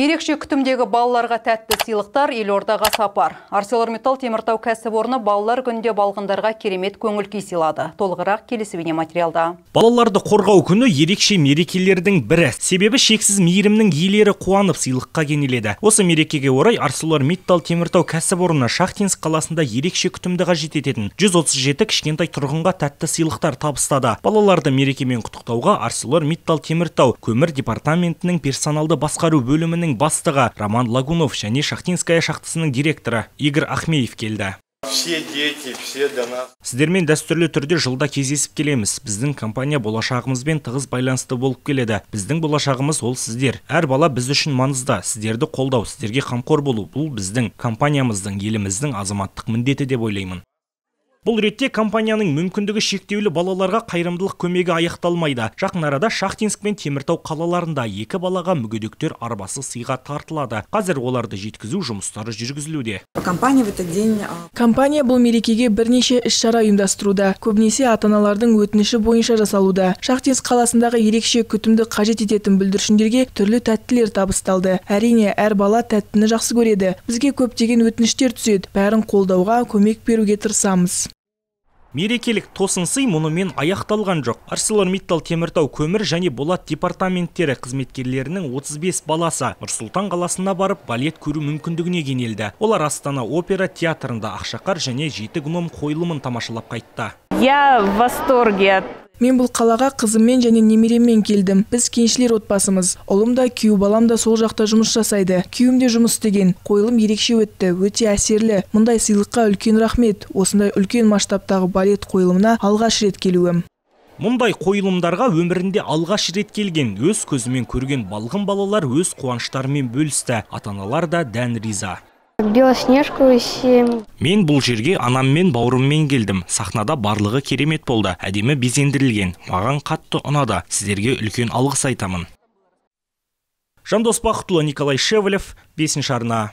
Ерекше күтімдегі балаларға тәтті сыйлықтар елордаға сапар. ArcelorMittal теміртау кәсіпорны балалар күнде балғындарға керемет көңіл күй сыйлады. Толығырақ келесі материалда. Балаларды қорғау күні ерекше мерекелердің бірі. Себебі шексіз мейірімнің иелері қуанып сыйлыққа кенеледі. Осы мерекеге орай ArcelorMittal теміртау кәсіпорны Шахтинск қаласында ерекше күтімді қажет ететін 137 кішкентай тұрғынға тәтті сыйлықтар табыстады. Балаларды мерекемен құттықтауға ArcelorMittal теміртау көмір департаментінің персоналды басқару бөлімінің бастығы Роман Лагунов және Шахтинская шахтасының директоры Игорь Ахмеев келді. Все дети, все до нас. Сіздермен дәстүрлі түрде жылда кездесіп келеміз. Біздің компания болашағымызбен тығыз байланысты болып келеді. Біздің болашағымыз ол сіздер. Әр бала біз үшін маңызды. Сіздерді қолдау, сіздерге қамқор болу бұл біздің компаниямыздың, еліміздің азаматтық міндеті деп ойлаймын. Бұл ретте компанияның мүмкіндігі шектеулі балаларға қайырымдылық көмегі аяқталмайды. Жақын арада Шахтинск пен Теміртау қалаларында екі балаға мүгедектер арбасы сыйға тартылады. Қазір оларды жеткізу жұмыстары жүргізілуде. Компания в этот день Компания бұл мерекеге бірнеше іс-шара ұйымдастыруда. Көбінесе ата-аналардың өтініші бойынша жасалуда. Шахтинск қаласындағы ерекше күтімді қажет ететін бүлдіршіндерге түрлі тәттілер табысталды. Әрине, әр бала тәттіні жақсы көреді. Бізге көптеген өтініштер түседі. Бәрін қолдауға, көмек беруге тырысамыз. Мерекелік тосын сый мұнымен аяқталған жоқ. ArcelorMittal теміртау көмір және болат департаменттері қызметкерлерінің 35 баласы Нұрсұлтан қаласына барып балет көру мүмкіндігіне кенелді. Олар Астана опера театрында ақшақар және жеті гном қойылымын тамашалап қайтты. Я в восторге от Мен бұл қалаға қызыммен және немереммен келдім. Біз кеншілер отбасымыз. Ұлым да күйеу балам да сол жақта жұмыс жасайды. Күйеуім де жұмыс істеген. Қойылым ерекше өтті, өте әсерлі. Мұндай сыйлыққа үлкен рахмет. Осындай үлкен масштабтағы балет қойылымына алғаш рет келуім. Мұндай қойылымдарға өмірінде алғаш рет келген өз көзімен көрген балғын балалар өз қуаныштарымен бөлісті. Ата-аналар да дән риза. Белоснежку семь. Мен бұл жерге анаммен бауырыммен келдім. Сахнада барлығы керемет болды. Әдемі безендірілген. Маған қатты ұнады. Сіздерге үлкен алғыс айтамын. Жандос Бақытұлы Николай Шевелев, 5 арна.